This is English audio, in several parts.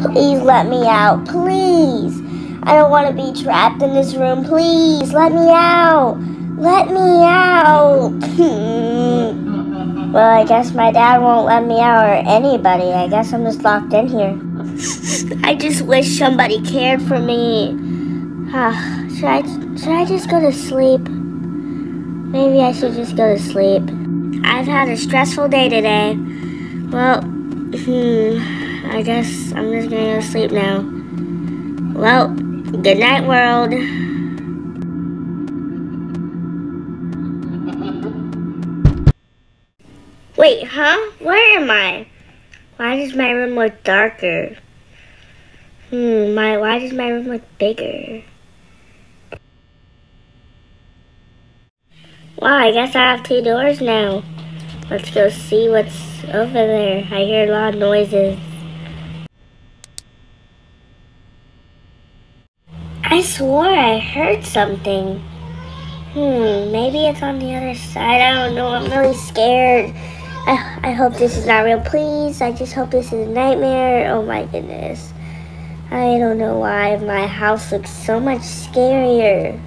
Please let me out. Please. I don't want to be trapped in this room. Please let me out. Let me out. well, I guess my dad won't let me out or anybody. I guess I'm just locked in here. I just wish somebody cared for me. should I should I just go to sleep? Maybe I should just go to sleep. I've had a stressful day today. Well, hmm, I guess I'm just gonna go to sleep now. Well, good night, world. Wait, huh? Where am I? Why does my room look darker? Hmm, my why does my room look bigger? Wow, I guess I have two doors now. Let's go see what's over there. I hear a lot of noises. Swore I heard something. Hmm, maybe it's on the other side. I don't know. I'm really scared. I, I hope this is not real. Please, I just hope this is a nightmare. Oh my goodness. I don't know why my house looks so much scarier.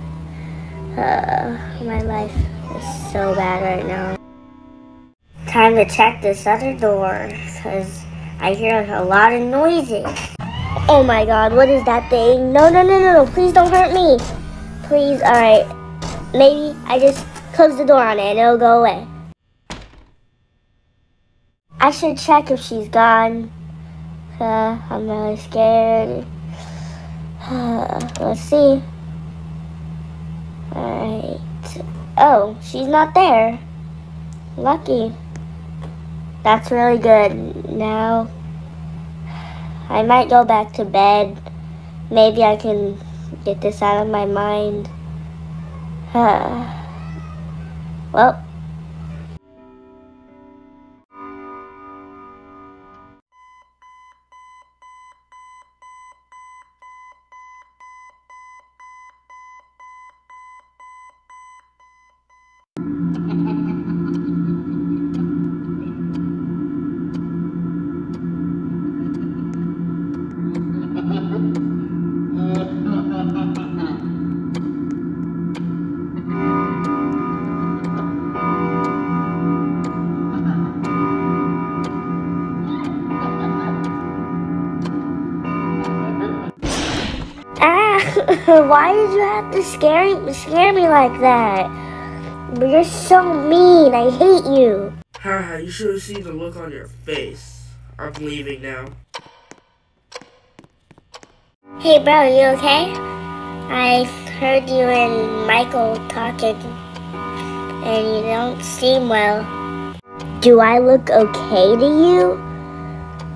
Uh, my life is so bad right now. Time to check this other door, because I hear a lot of noises. Oh my god, what is that thing? No, no, no, no, no, please don't hurt me. Please, alright. Maybe I just close the door on it and it'll go away. I should check if she's gone. Uh, I'm really scared. Uh, let's see. Alright. Oh, she's not there. Lucky. That's really good. Now, I might go back to bed. Maybe I can get this out of my mind. well, Why did you have to scare, scare me like that? You're so mean. I hate you. Haha, you should have seen the look on your face. I'm leaving now. Hey, bro, you okay? I heard you and Michael talking, and you don't seem well. Do I look okay to you?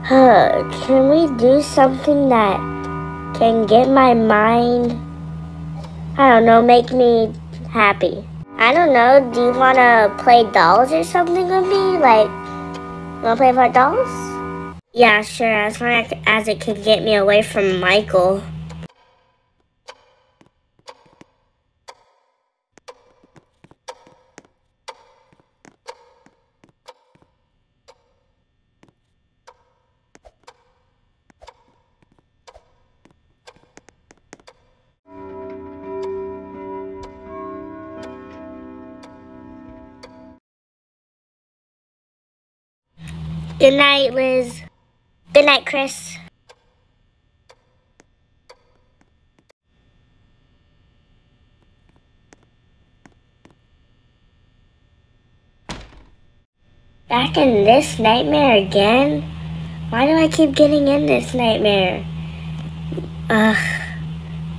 Huh, can we do something that can get my mind, I don't know, make me happy? I don't know, do you want to play dolls or something with me? Like, want to play with dolls? Yeah, sure, as long as it can get me away from Michael. Good night, Liz. Good night, Chris. Back in this nightmare again? Why do I keep getting in this nightmare? Ugh.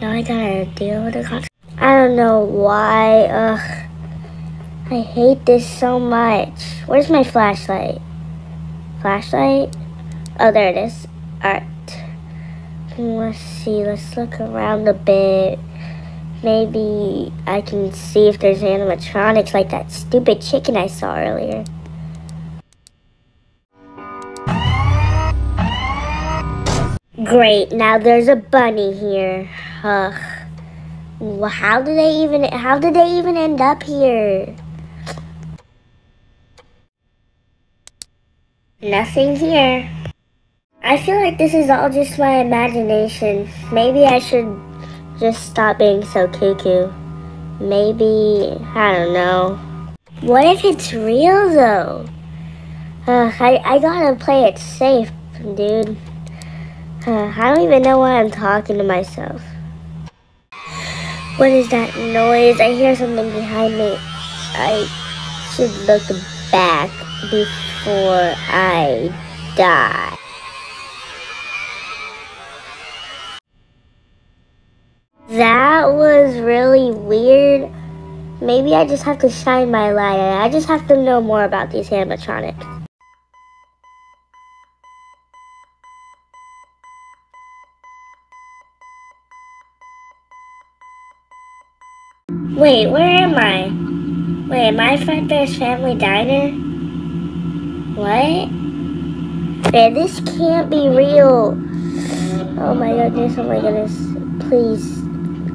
Now I gotta deal with the consequences. I don't know why. Ugh. I hate this so much. Where's my flashlight? Flashlight. Oh, there it is. Alright. Let's see. Let's look around a bit. Maybe I can see if there's animatronics like that stupid chicken I saw earlier. Great, now there's a bunny here. Ugh. How did they even how did they even end up here? Nothing here. I feel like this is all just my imagination. Maybe I should just stop being so cuckoo. Maybe, I don't know. What if it's real though? Uh, I, I gotta play it safe, dude. Uh, I don't even know why I'm talking to myself. What is that noise? I hear something behind me. I should look back before I die. That was really weird. Maybe I just have to shine my light. I just have to know more about these animatronics. Wait, where am I? Wait, am I Fredbear's Family Diner? What? Man, this can't be real. Oh my goodness, oh my goodness. Please,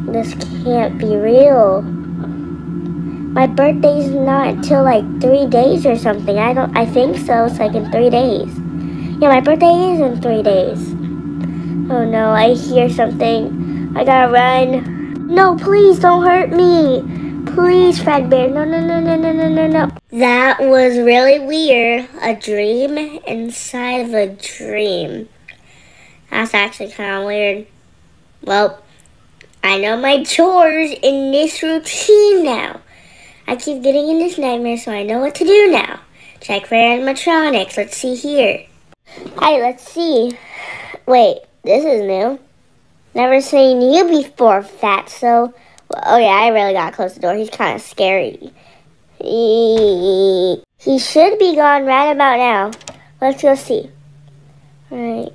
this can't be real. My birthday's not until like three days or something. I don't. I think so. It's like in three days. Yeah, my birthday is in three days. Oh no! I hear something. I gotta run. No, please don't hurt me. Please, Fredbear. No, no, no, no, no, no, no, no. That was really weird. A dream inside of a dream. That's actually kind of weird. Well, I know my chores in this routine now. I keep getting in this nightmare, so I know what to do now. Check for animatronics. Let's see here. Hey, let's see. Wait, this is new. Never seen you before, Fatso. Oh yeah, I really got to close the door. He's kind of scary. He, he should be gone right about now. Let's go see. Alright.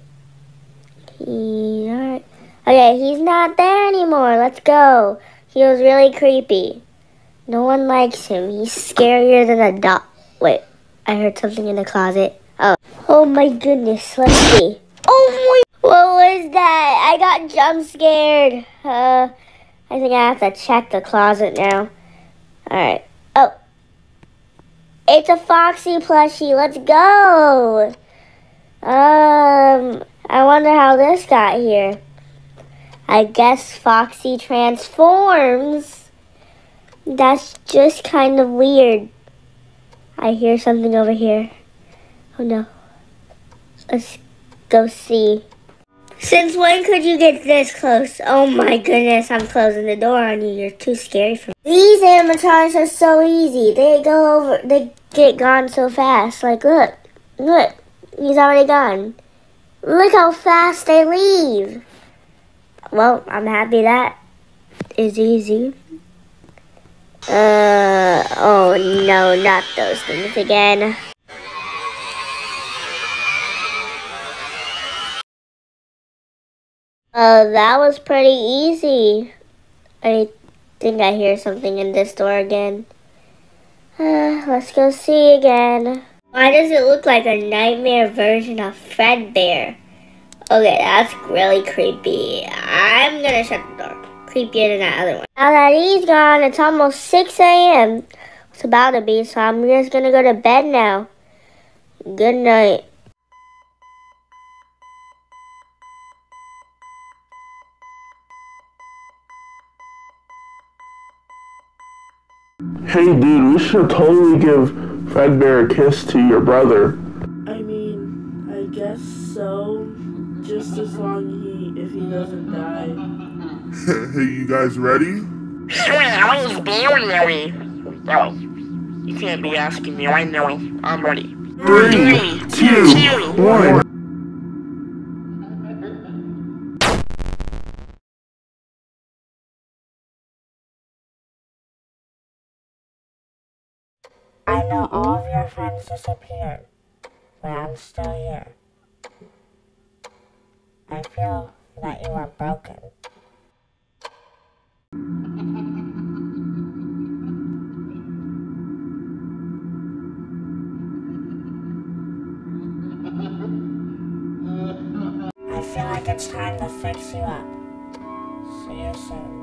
He, alright. Okay, he's not there anymore. Let's go. He was really creepy. No one likes him. He's scarier than a dog. Wait, I heard something in the closet. Oh. Oh my goodness. Let's see. Oh my. What was that? I got jump scared. Uh, I think I have to check the closet now. Alright. Oh. It's a Foxy plushie. Let's go. Um, I wonder how this got here. I guess Foxy transforms. That's just kind of weird. I hear something over here. Oh no. Let's go see. Since when could you get this close? Oh my goodness, I'm closing the door on you. You're too scary for me. These animatronics are so easy. They go over, they get gone so fast. Like, look, look, he's already gone. Look how fast they leave. Well, I'm happy that is easy. Uh, oh no, not those things again. Oh, that was pretty easy. I think I hear something in this door again. Uh, let's go see again. Why does it look like a nightmare version of Fredbear? Okay, that's really creepy. I'm gonna shut the door creepier than that other one. Now that he's gone, it's almost 6 a.m. It's about to be, so I'm just to go to bed now. Good night. Hey dude, we should totally give Fredbear a kiss to your brother. I mean, I guess so. Just as long he if he doesn't die. hey, you guys ready? I was born ready. Oh, you can't be asking me. I know. I'm ready. Three, two, two one. I mm-hmm. know all of your friends disappeared, but I'm still here. I feel that you are broken. I feel like it's time to fix you up. See you soon.